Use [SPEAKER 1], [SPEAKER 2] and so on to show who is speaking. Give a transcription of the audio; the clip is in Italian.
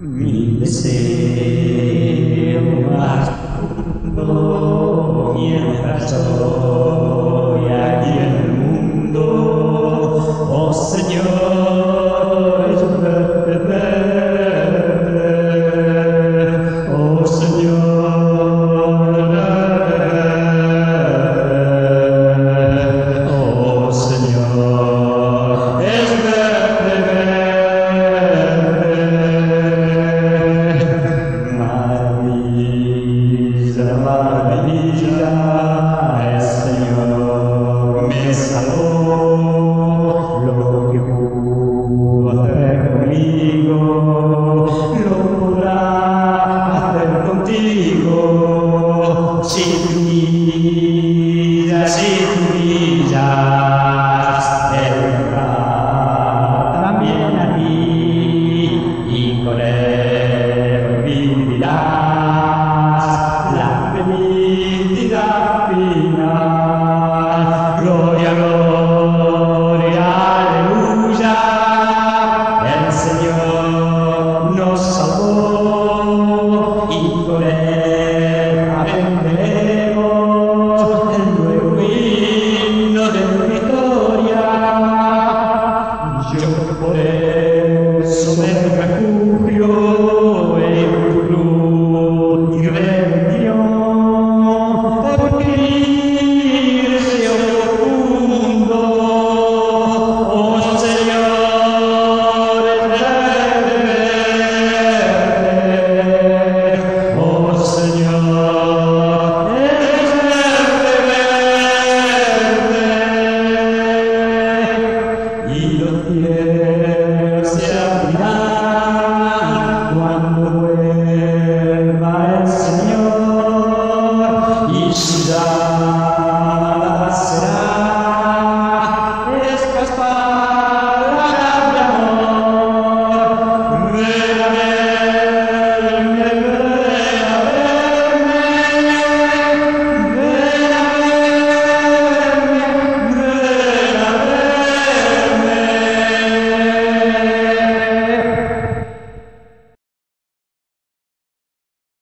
[SPEAKER 1] Mi deseo Barbilla è Signor Messator, l'odio per conmigo, l'ora per contigo, si guida, si guida. インドレ